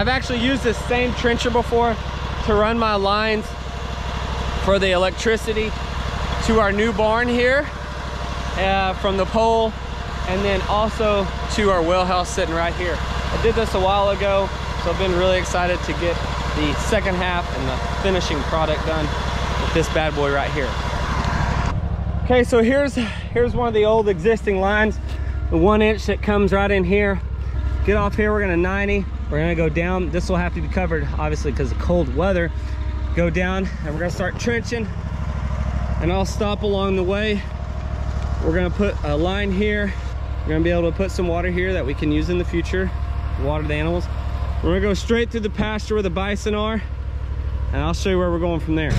I've actually used this same trencher before to run my lines for the electricity to our new barn here uh, from the pole and then also to our well house sitting right here. I did this a while ago, so I've been really excited to get the second half and the finishing product done with this bad boy right here. Okay, so here's here's one of the old existing lines, the one inch that comes right in here. Get off here, we're gonna 90. We're gonna go down. This will have to be covered, obviously, because of cold weather. Go down and we're gonna start trenching and I'll stop along the way. We're gonna put a line here. We're gonna be able to put some water here that we can use in the future, water the animals. We're gonna go straight through the pasture where the bison are, and I'll show you where we're going from there.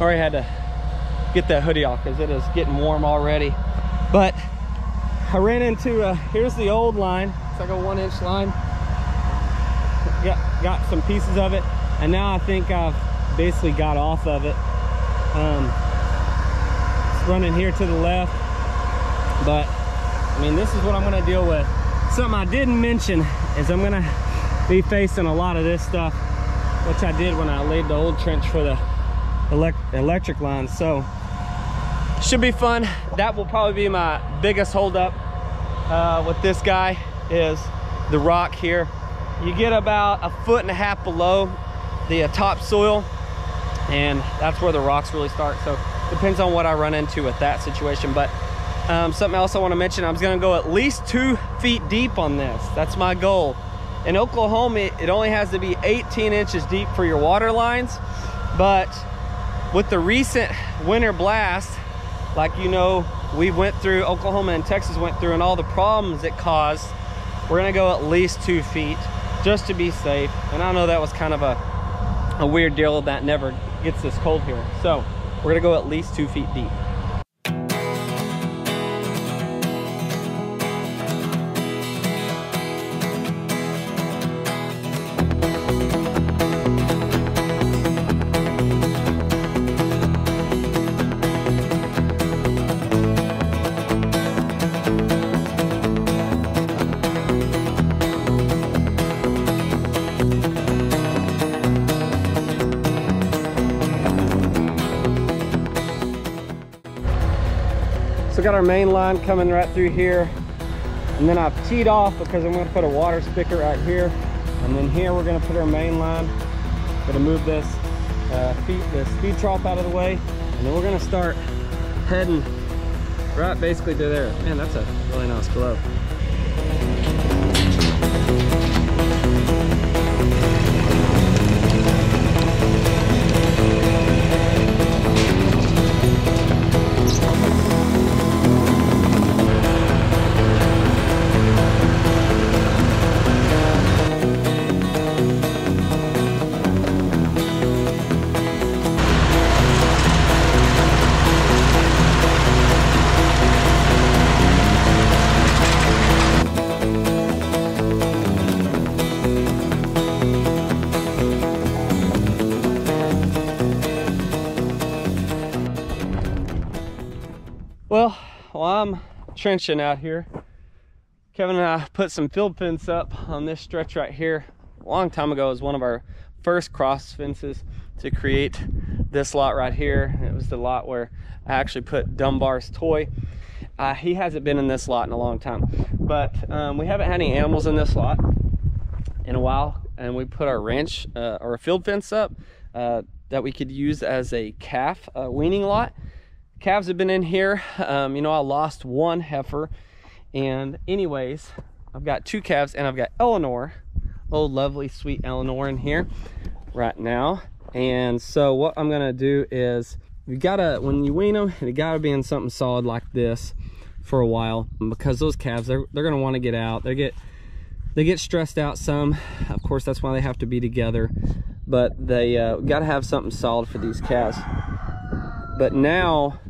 Already had to get that hoodie off because it is getting warm already. But I ran into, uh, here's the old line. It's like a one inch line. Got, got some pieces of it. And now I think I've basically got off of it. Um, it's running here to the left. But I mean, this is what I'm gonna deal with. Something I didn't mention is I'm gonna be facing a lot of this stuff, which I did when I laid the old trench for the elect electric lines. So should be fun. That will probably be my biggest holdup uh, with this guy is the rock here. You get about a foot and a half below the uh, topsoil and that's where the rocks really start. So depends on what I run into with that situation. But um, something else I want to mention, I'm going to go at least two feet deep on this. That's my goal. In Oklahoma, it only has to be 18 inches deep for your water lines. But with the recent winter blast, like you know, we went through, Oklahoma and Texas went through and all the problems it caused, we're to go at least two feet just to be safe. And I know that was kind of a, a weird deal that never gets this cold here. So we're to go at least two feet deep. So got our main line coming right through here. And then I've teed off because I'm gonna put a water spigot right here. And then here we're gonna put our main line. Gonna move this uh, feet, the speed trough out of the way. And then we're gonna start heading right basically to there. Man, that's a really nice glow. Well, while I'm trenching out here, Kevin and I put some field fence up on this stretch right here. A long time ago, was one of our first cross fences to create this lot right here. It was the lot where I actually put Dunbar's toy. Uh, he hasn't been in this lot in a long time, but um, we haven't had any animals in this lot in a while, and we put our ranch uh, or a field fence up uh, that we could use as a calf uh, weaning lot calves have been in here. Um, you know, I lost one heifer. And anyways, I've got two calves and I've got Eleanor, oh lovely sweet Eleanor in here right now. And so what I'm gonna do is you gotta, when you wean them, you gotta be in something solid like this for a while because those calves, they're, they're gonna wanna get out. They get, they get stressed out some. Of course, that's why they have to be together. But they uh, gotta have something solid for these calves. But now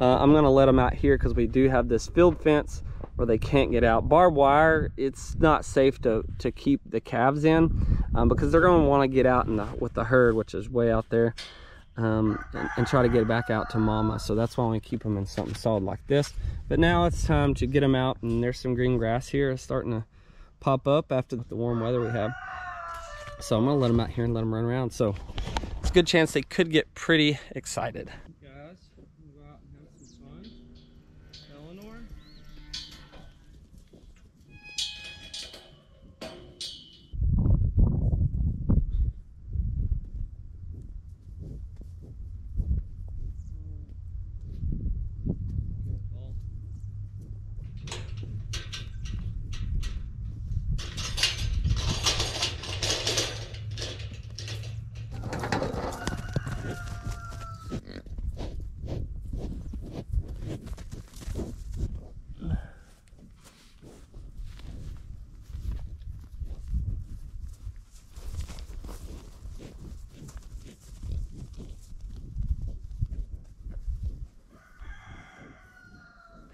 uh, I'm gonna let them out here because we do have this field fence where they can't get out. Barbed wire, it's not safe to, to keep the calves in um, because they're gonna wanna get out in the, with the herd, which is way out there, um, and, and, try to get back out to mama. So that's why we keep them in something solid like this. But now it's time to get them out and there's some green grass here starting to pop up after the warm weather we have. So I'm gonna let them out here and let them run around. So it's a good chance they could get pretty excited.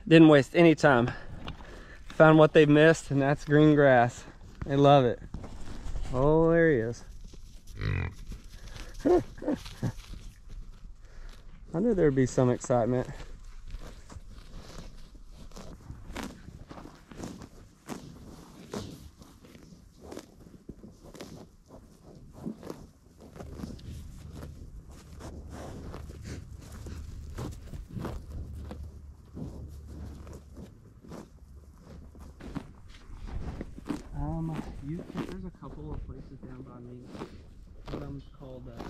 Didn't waste any time. Found what they missed and that's green grass. They love it. Oh, there he is. Mm. I knew there'd be some excitement. You there's a couple of places down by me. One of them's called uh,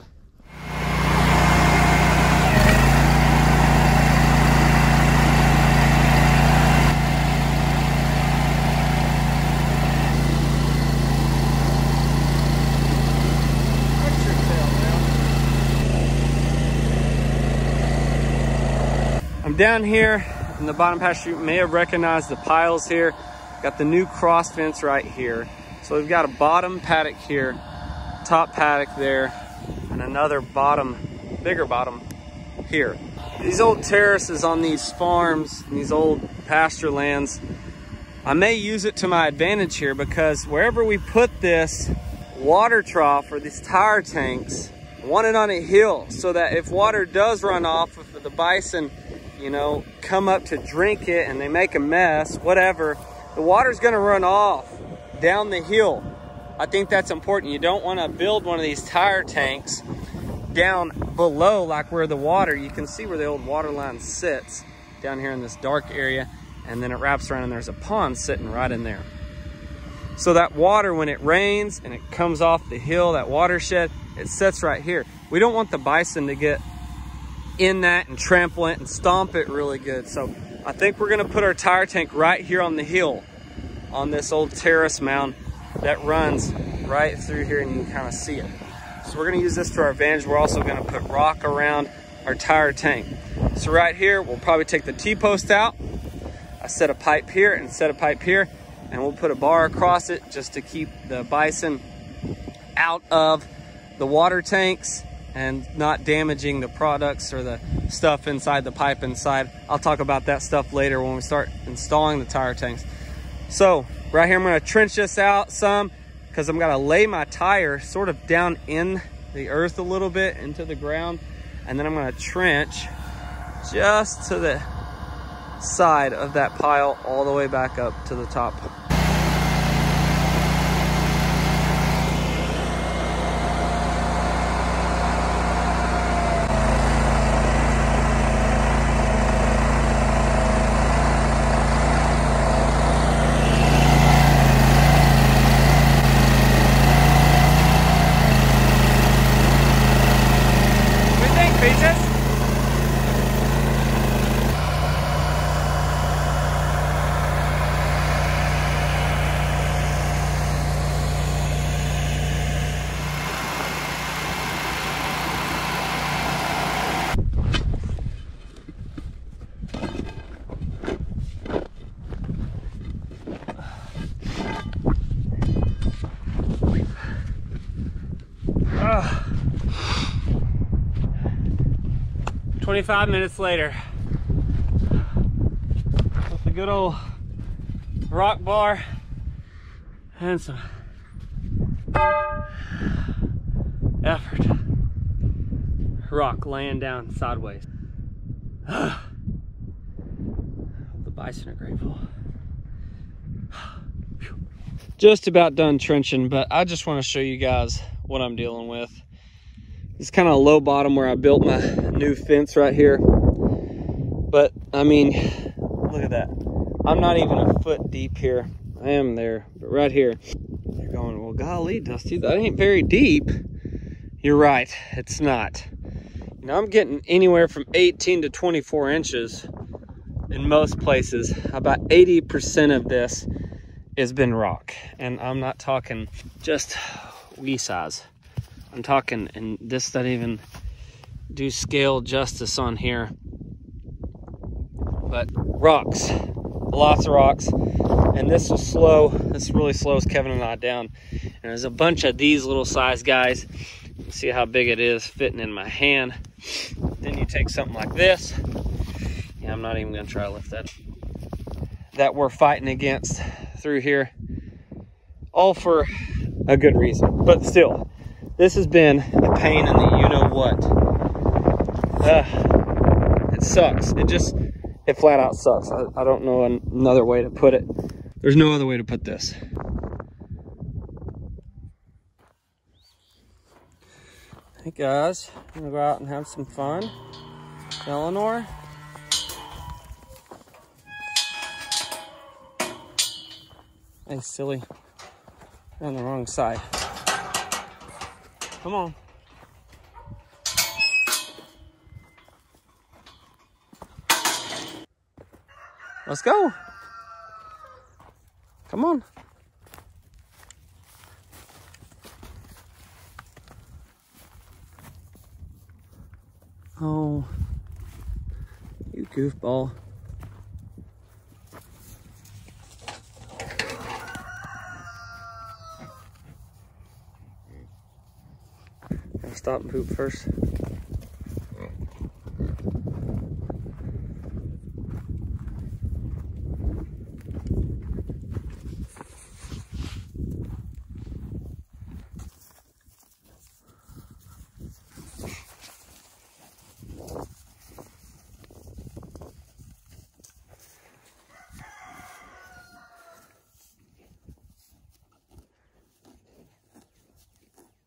I'm down here in the bottom pasture. You may have recognized the piles here. Got the new cross fence right here. So we've got a bottom paddock here, top paddock there, and another bottom, bigger bottom here. These old terraces on these farms, these old pasture lands, I may use it to my advantage here because wherever we put this water trough or these tire tanks, I want it on a hill so that if water does run off, if the bison, you know, come up to drink it and they make a mess, whatever, the water's gonna run off down the hill. I think that's important. You don't want to build one of these tire tanks down below like where the water, you can see where the old water line sits down here in this dark area. and then it wraps around and there's a pond sitting right in there. So that water, when it rains and it comes off the hill, that watershed, it sits right here. We don't want the bison to get in that and trample it and stomp it really good. So I think we're gonna put our tire tank right here on the hill on this old terrace mound that runs right through here and you can kind of see it. So we're gonna use this to our advantage. We're also gonna put rock around our tire tank. So right here, we'll probably take the T-post out. I set a pipe here and set a pipe here and we'll put a bar across it just to keep the bison out of the water tanks and not damaging the products or the stuff inside the pipe inside. I'll talk about that stuff later when we start installing the tire tanks. So right here, I'm gonna trench this out some because I'm gonna lay my tire sort of down in the earth a little bit into the ground. And then I'm gonna trench just to the side of that pile all the way back up to the top. 25 minutes later with the good old rock bar and some effort. Rock laying down sideways. the bison are grateful. Just about done trenching, but I just want to show you guys what I'm dealing with. It's kind of a low bottom where I built my new fence right here. But I mean, look at that. I'm not even a foot deep here. I am there, but right here. You're going, well, golly, Dusty, that ain't very deep. You're right, it's not. You know, I'm getting anywhere from 18 to 24 inches in most places. About 80% of this has been rock. And I'm not talking just wee size. I'm talking, and this doesn't even do scale justice on here. But rocks, lots of rocks. And this was slow. This really slows Kevin and I down. And there's a bunch of these little size guys. see how big it is fitting in my hand. Then you take something like this. Yeah, I'm not even gonna try to lift that. That we're fighting against through here. All for a good reason. But still, this has been a pain in the you know what. Uh, it sucks. It just, it flat out sucks. I, I don't know another way to put it. There's no other way to put this. Hey guys, I'm gonna go out and have some fun. Eleanor. Hey, silly. You're on the wrong side. Come on. Let's go. Come on. Oh, you goofball. Stop and poop first.